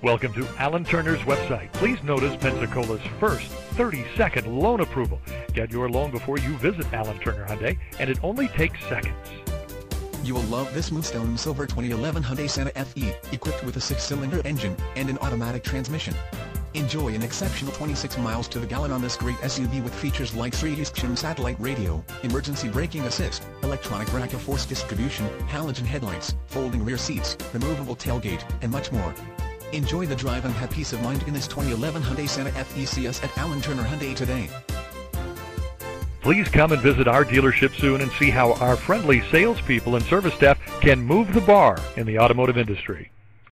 Welcome to Allen Turner's website. Please notice Pensacola's first 30-second loan approval. Get your loan before you visit Allen Turner Hyundai, and it only takes seconds. You will love this Moonstone Silver 2011 Hyundai Santa Fe, equipped with a six-cylinder engine and an automatic transmission. Enjoy an exceptional 26 miles to the gallon on this great SUV with features like Sirius XM satellite radio, emergency braking assist, electronic brake force distribution, halogen headlights, folding rear seats, removable tailgate, and much more. Enjoy the drive and have peace of mind in this 2011 Hyundai Santa Fe. At Allen Turner Hyundai today. Please come and visit our dealership soon and see how our friendly salespeople and service staff can move the bar in the automotive industry.